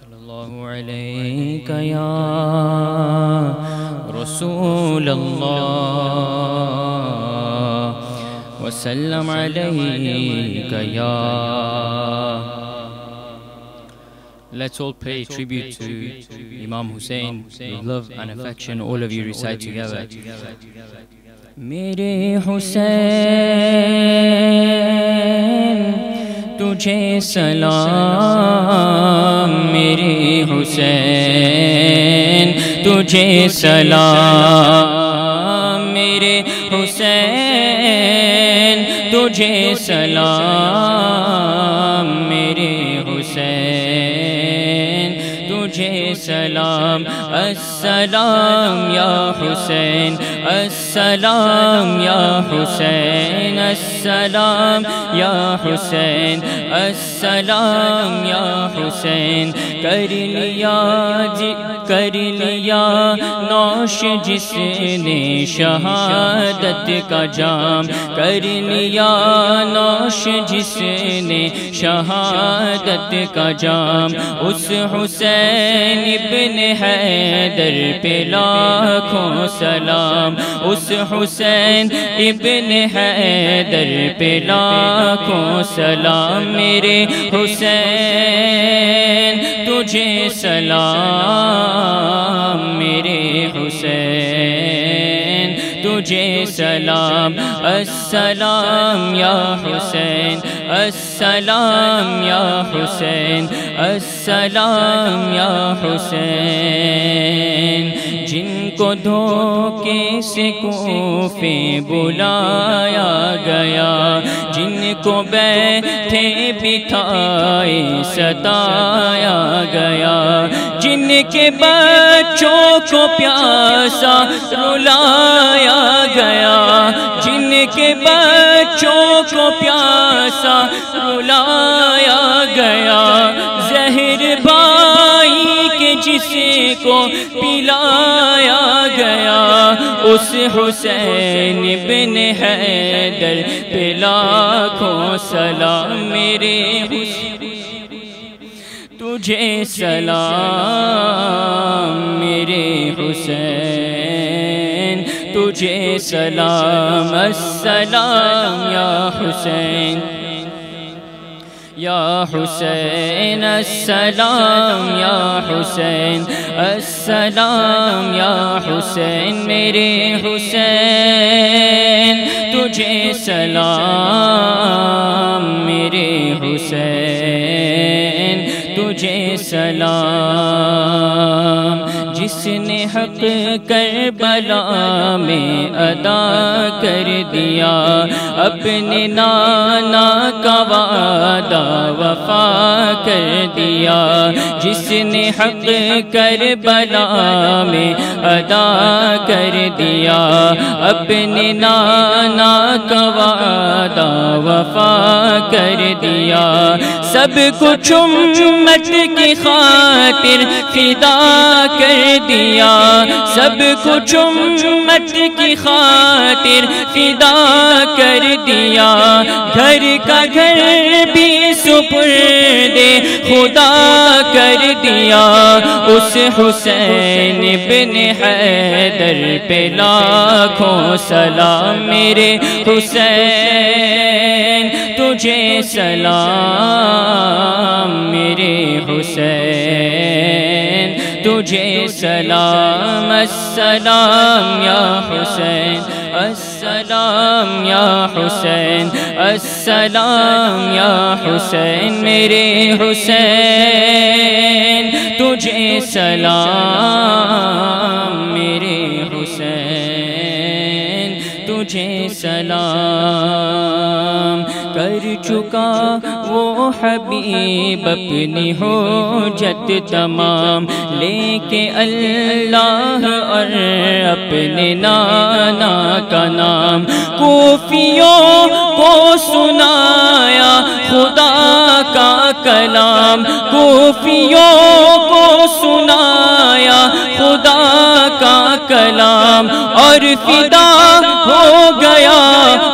صلی اللہ علیہ یا رسول اللہ وسلم علیہ یا Let's all pay tribute to Imam Hussein with love and affection. All of you recite together. میرے حسین تجھے سلام میرے حسین تجھے سلام میرے حسین تجھے سلام میرے حسین تجھے سلام السلام یا حسین السلام یا حسین السلام، یا حسین، السلام، یا حسین، کر لیا جی کر لیا نوش جس نے شہادت کا جام، کر لیا نوش جس نے شہادت کا جام، اس حسین ابن حیدر پہ لاکھوں سلام، اس حسین ابن حیدر پہ لاکھوں سلام میرے حسین، تجھے سلام میرے حسین، تجھے سلام، السلام یا حسین، السلام یا حسین، السلام یا حسین۔ کو دھوکے سے کوفے بلایا گیا، جن کو بیٹھے بٹھائے ستایا گیا۔ جن کے بچوں کو پیاسا رلایا گیا۔ جن کے بچوں کو پیاسا رلایا گیا۔ کے کو پلایا گیا، اس حسین بن حیدر پہ لاکھوں سلام میرے حسین، تجھے سلام میرے حسین، تجھے سلام، السلام یا حسین۔ یا حسین، السلام، یا حسین، السلام، یا حسین، میرے حسین، تجھے سلام، میرے حسین، تجھے سلام۔ جس نے حق کربلا میں ادا کر دیا، اپنے نانا کا وعدہ وفا کر دیا۔ جس نے حق کربلا میں ادا کر دیا، اپنے نانا کا وعدہ وفا کر دیا۔ سب کچھ امت کی خاطر فدا کر دیا۔ سب کچھ امت کی خاطر فدا کر دیا۔ گھر کا گھر بھی سپرد خدا کر دیا۔ اس حسین بن حیدر پہ لاکھوں سلام میرے حسین، تجھے سلام تجھے سلام، السلام یا حسین، السلام یا حسین، السلام یا حسین، میرے حسین، تجھے سلام، میرے حسین، تجھے سلام۔ کر چکا، وہ حبیب اپنی حجت تمام لے کے اللہ اور اپنے نانا کا نام کوفیوں کو سنایا، خدا کا کلام کوفیوں کو سنایا، خدا کا کلام اور فدا ہو گیا،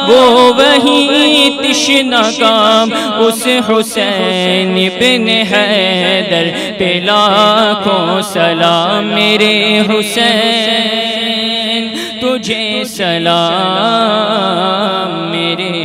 وہ نہیں تشنا کام، اس حسین بن حیدر پہ لاکھوں سلام میرے حسین، تجھے سلام میرے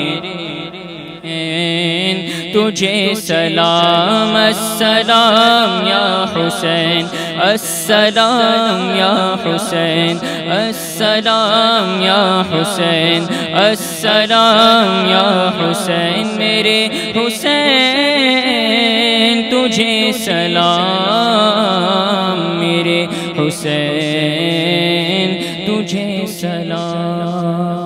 تجھے سلام، السلام یا حسین، السلام یا حسین، السلام یا حسین، السلام یا حسین، میرے حسین، تجھے سلام، میرے حسین، تجھے سلام۔